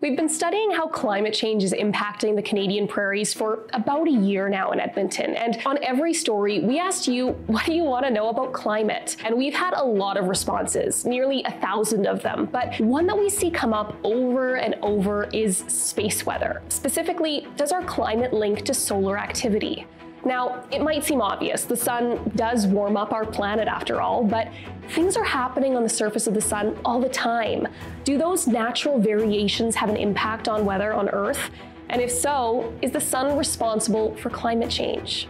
We've been studying how climate change is impacting the Canadian prairies for about a year now in Edmonton. And on every story, we asked you, what do you want to know about climate? And we've had a lot of responses, nearly a thousand of them. But one that we see come up over and over is space weather. Specifically, does our climate link to solar activity? Now, it might seem obvious, the sun does warm up our planet after all, but things are happening on the surface of the sun all the time. Do those natural variations have an impact on weather on Earth? And if so, is the sun responsible for climate change?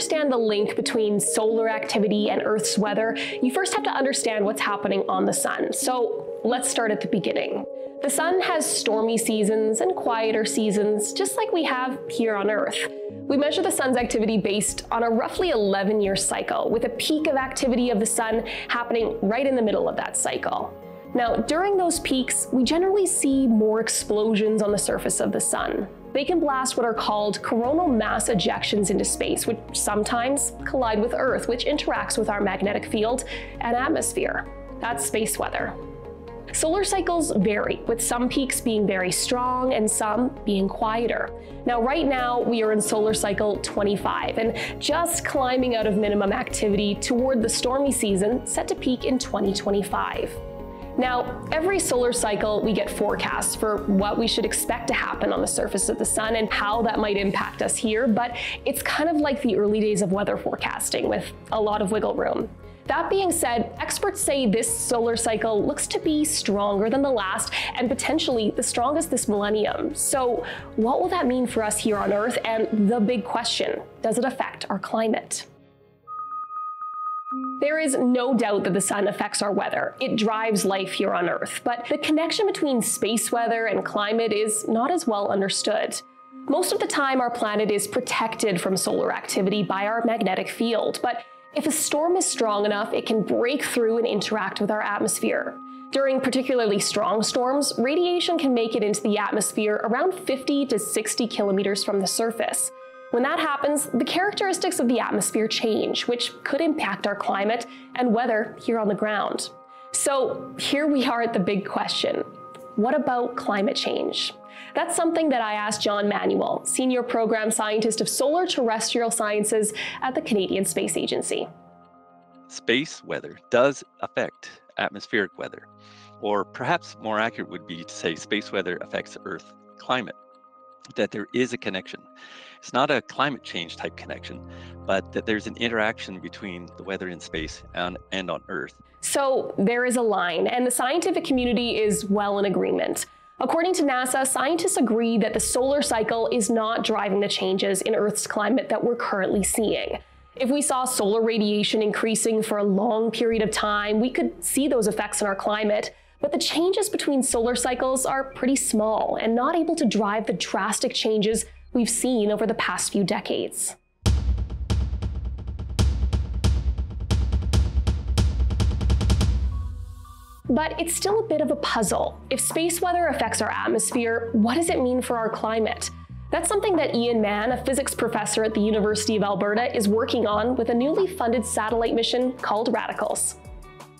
Understand the link between solar activity and Earth's weather, you first have to understand what's happening on the sun. So let's start at the beginning. The sun has stormy seasons and quieter seasons, just like we have here on Earth. We measure the sun's activity based on a roughly 11 year cycle, with a peak of activity of the sun happening right in the middle of that cycle. Now, during those peaks, we generally see more explosions on the surface of the sun. They can blast what are called coronal mass ejections into space, which sometimes collide with Earth, which interacts with our magnetic field and atmosphere. That's space weather. Solar cycles vary, with some peaks being very strong and some being quieter. Now, right now, we are in solar cycle 25 and just climbing out of minimum activity toward the stormy season set to peak in 2025. Now, every solar cycle, we get forecasts for what we should expect to happen on the surface of the sun and how that might impact us here, but it's kind of like the early days of weather forecasting with a lot of wiggle room. That being said, experts say this solar cycle looks to be stronger than the last and potentially the strongest this millennium. So, what will that mean for us here on Earth? And the big question does it affect our climate? There is no doubt that the sun affects our weather. It drives life here on Earth, but the connection between space weather and climate is not as well understood. Most of the time, our planet is protected from solar activity by our magnetic field, but if a storm is strong enough, it can break through and interact with our atmosphere. During particularly strong storms, radiation can make it into the atmosphere around 50 to 60 kilometers from the surface. When that happens, the characteristics of the atmosphere change, which could impact our climate and weather here on the ground. So here we are at the big question. What about climate change? That's something that I asked John Manuel, Senior Program Scientist of Solar Terrestrial Sciences at the Canadian Space Agency. Space weather does affect atmospheric weather, or perhaps more accurate would be to say space weather affects Earth climate, that there is a connection. It's not a climate change type connection, but that there's an interaction between the weather in space and, and on Earth. So there is a line, and the scientific community is well in agreement. According to NASA, scientists agree that the solar cycle is not driving the changes in Earth's climate that we're currently seeing. If we saw solar radiation increasing for a long period of time, we could see those effects in our climate. But the changes between solar cycles are pretty small and not able to drive the drastic changes we've seen over the past few decades. But it's still a bit of a puzzle. If space weather affects our atmosphere, what does it mean for our climate? That's something that Ian Mann, a physics professor at the University of Alberta, is working on with a newly funded satellite mission called Radicals.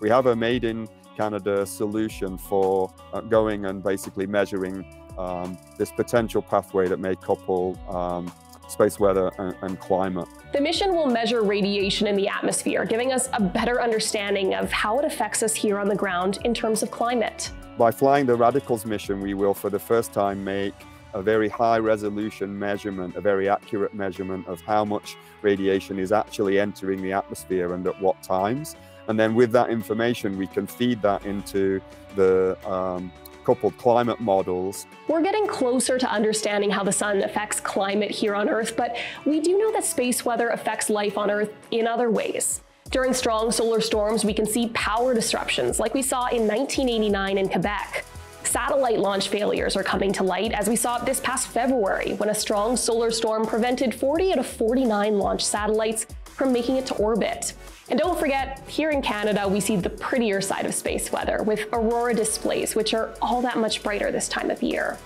We have a made in Canada solution for uh, going and basically measuring um, this potential pathway that may couple um, space weather and, and, climate. The mission will measure radiation in the atmosphere, giving us a better understanding of how it affects us here on the ground in terms of climate. By flying the Radicals mission, we will for the first time make a very high resolution measurement, a very accurate measurement of how much radiation is actually entering the atmosphere and at what times. And then with that information, we can feed that into the um, coupled climate models. We're getting closer to understanding how the sun affects climate here on Earth, but we do know that space weather affects life on Earth in other ways. During strong solar storms, we can see power disruptions like we saw in 1989 in Quebec. Satellite launch failures are coming to light, as we saw this past February when a strong solar storm prevented 40 out of 49 launch satellites from making it to orbit. And don't forget, here in Canada, we see the prettier side of space weather with aurora displays, which are all that much brighter this time of year.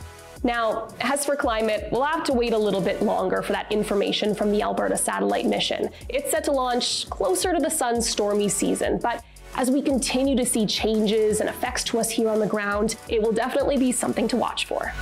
Now, as for climate, we'll have to wait a little bit longer for that information from the Alberta satellite mission. It's set to launch closer to the sun's stormy season, but as we continue to see changes and effects to us here on the ground, it will definitely be something to watch for.